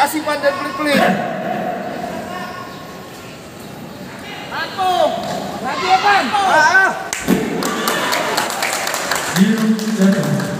Kasih pandan pelit-pelit. 这种这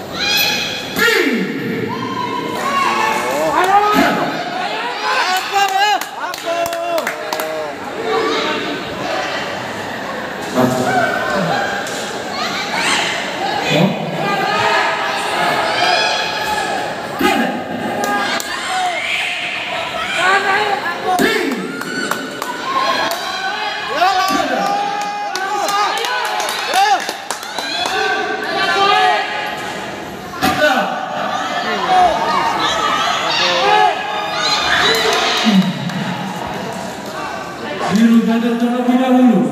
Viram da doutora Viraúlu.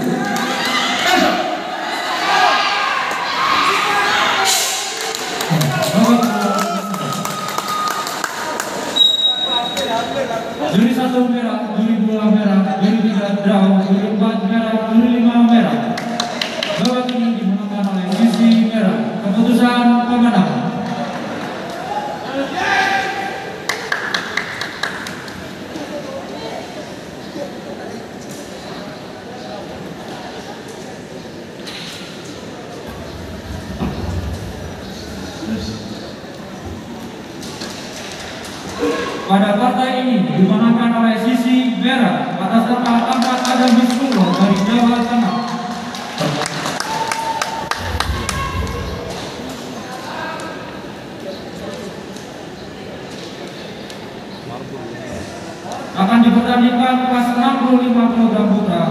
Casa! 둘이서 동네라 Pada partai ini dimenangkan oleh sisi merah atas nama Ahmad Adam Bismullah dari Jawa Tengah. Akan dipertandingkan kelas 65 kg putra.